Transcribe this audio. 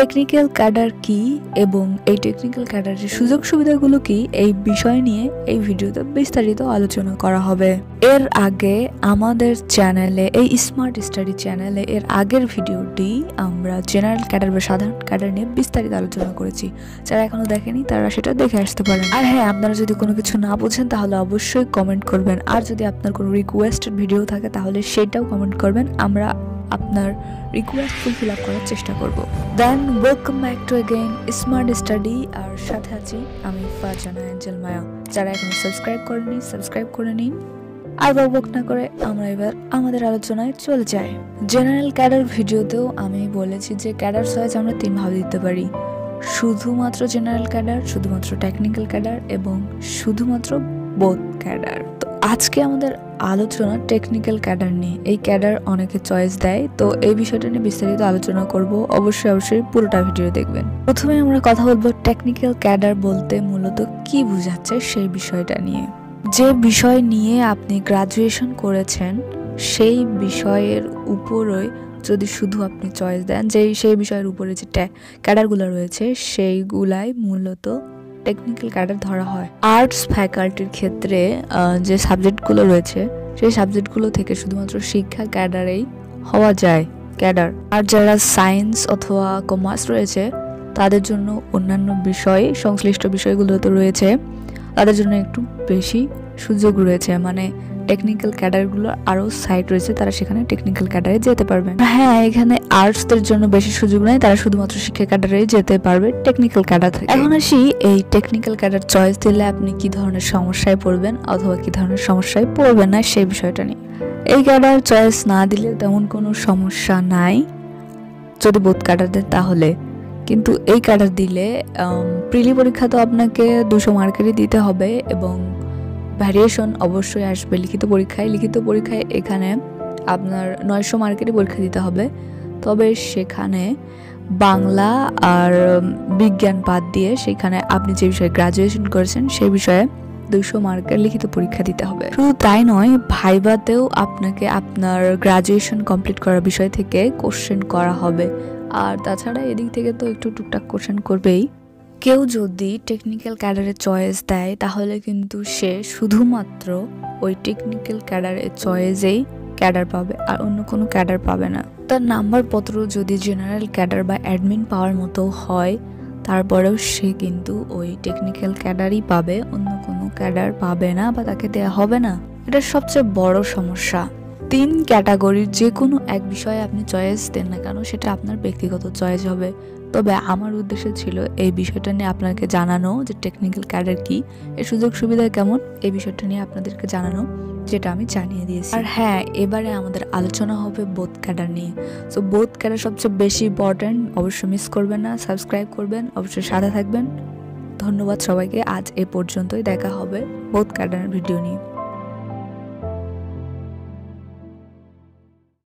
Technical cadre কি এবং এই টেকনিক্যাল ক্যাডারের সুযোগ সুবিধাগুলো কি এই বিষয় নিয়ে এই ভিডিওতে বিস্তারিত আলোচনা করা হবে। এর আগে আমাদের চ্যানেলে, এই স্মার্ট স্টাডি চ্যানেলে এর আগের ভিডিওটি আমরা জেনারেল ক্যাডার বা সাধারণ ক্যাডার নিয়ে বিস্তারিত আলোচনা করেছি। যারা এখনও দেখেনি, তারা সেটা দেখে আসতে পারেন। আর হ্যাঁ আপনারা যদি কোনো কিছু না বোঝেন, তাহলে অবশ্যই কমেন্ট করবেন। আর যদি আপনার কোনো রিকোয়েস্টেড ভিডিও থাকে, তাহলে সেটাও কমেন্ট করবেন। আমরা আপনার রিকোয়েস্ট ফুলফিল আপ করার চেষ্টা করব। Then welcome back to again smart study আর সাথে আছি আমি ফারজানা অ্যাঞ্জেল মায়া। যারা এখনও সাবস্ক্রাইব করেনি সাবস্ক্রাইব করে নিন। আর বক না করে আমরা এবার আমাদের আলোচনায় চলে যাই। জেনারেল ক্যাডার ভিডিওতেও আমি বলেছি যে ক্যাডার সাইজ আমরা তিনভাবে দিতে পারি। শুধুমাত্র জেনারেল ক্যাডার শুধুমাত্র টেকনিক্যাল ক্যাডার এবং শুধুমাত্র বোথ ক্যাডার তো আজকে আমাদের আলোচনা টেকনিক্যাল ক্যাডার নিয়ে। এই ক্যাডার অনেকে চয়েস দেয়, তো এই বিষয়টা নিয়ে বিস্তারিত আলোচনা করব। অবশ্যই অবশ্যই পুরোটা ভিডিও দেখবেন। প্রথমে আমরা কথা বলব টেকনিক্যাল ক্যাডার বলতে মূলত কি বোঝাচ্ছে সেই বিষয়টা নিয়ে। যে বিষয় নিয়ে আপনি গ্রাজুয়েশন করেছেন, সেই বিষয়ের উপরই যদি শুধু আপনি চয়েস দেন যে সেই বিষয়ের উপরে যে ক্যাডারগুলো রয়েছে, সেইগুলাই মূলত টেকনিক্যাল ক্যাডার ধরা হয়। আর্টস ফ্যাকাল্টির ক্ষেত্রে যে সাবজেক্টগুলো রয়েছে, সেই সাবজেক্টগুলো থেকে শুধুমাত্র শিক্ষা ক্যাডারেই হওয়া যায়। ক্যাডার। আর যারা সায়েন্স অথবা কমার্স রয়েছে, তাদের জন্য অন্যান্য বিষয়, সংশ্লিষ্ট বিষয়গুলো তো রয়েছে, তাদের জন্য একটু বেশি সুযোগ রয়েছে। মানে টেকনিক্যাল ক্যাডারগুলো আরও সাইট রয়েছে, তারা সেখানে টেকনিক্যাল ক্যাডারে যেতে পারবে। হ্যাঁ এখানে আর্টসদের জন্য বেশি সুযোগ নেই, তারা শুধুমাত্র শিক্ষা ক্যাডারে যেতে পারবে টেকনিক্যাল ক্যাডার থেকে। এখন আসি এই টেকনিক্যাল ক্যাডার চয়েস দিলে আপনি কি ধরনের সমস্যায় পড়বেন অথবা কি ধরনের সমস্যায় পড়বেন না, সেই বিষয়টা নিয়ে। এই ক্যাডার চয়েস না দিলে তেমন কোনো সমস্যা নাই। যদি বোধ ক্যাডার দেন তাহলে। কিন্তু এই ক্যাডার দিলে প্রিলি পরীক্ষা তো আপনাকে দুশো মার্কেরই দিতে হবে এবং ভ্যারিয়েশন অবশ্যই আসবে। লিখিত পরীক্ষায় লিখিত পরীক্ষায় এখানে আপনার নয়শো মার্কেটে পরীক্ষা দিতে হবে। তবে সেখানে বাংলা আর বিজ্ঞান বাদ দিয়ে সেখানে আপনি যে বিষয়ে গ্রাজুয়েশন করেছেন সেই বিষয়ে দুশো মার্কের লিখিত পরীক্ষা দিতে হবে। শুধু তাই নয়, ভাইবাতেও আপনাকে আপনার গ্রাজুয়েশন কমপ্লিট করার বিষয় থেকে কোশ্চেন করা হবে। আর তাছাড়া এদিক থেকে তো একটু টুকটাক কোশ্চেন করবেই। কেউ যদি টেকনিক্যাল ক্যাডারের চয়েস দেয়, তাহলে কিন্তু সে শুধুমাত্র ওই টেকনিক্যাল ক্যাডারের চয়েসেই ক্যাডার পাবে আর অন্য কোনো ক্যাডার পাবে না। তার নাম্বার পত্র যদি জেনারেল ক্যাডার বা অ্যাডমিন পাওয়ার মতো হয়, তারপরেও সে কিন্তু ওই টেকনিক্যাল ক্যাডারই পাবে, অন্য কোনো ক্যাডার পাবে না বা তাকে দেওয়া হবে না। এটা সবচেয়ে বড় সমস্যা। তিন ক্যাটাগরির যে কোনো এক বিষয়ে আপনি চয়েস দেন না কেন, সেটা আপনার ব্যক্তিগত চয়েস হবে। তবে আমার উদ্দেশ্য ছিল এই বিষয়টা নিয়ে আপনাকে জানানো যে টেকনিক্যাল ক্যাডার কি, এর সুযোগ সুবিধা কেমন, এই বিষয়টা নিয়ে আপনাদেরকে জানানো, যেটা আমি জানিয়ে দিয়েছি। আর হ্যাঁ এবারে আমাদের আলোচনা হবে বোধ ক্যাডার নিয়ে। সো বোধ ক্যাডার সবচেয়ে বেশি ইম্পর্ট্যান্ট অবশ্যই মিস করবেন না সাবস্ক্রাইব করবেন, অবশ্যই সাথে থাকবেন। ধন্যবাদ সবাইকে, আজ এ পর্যন্তই দেখা হবে বোধ ক্যাডার ভিডিও নিয়ে।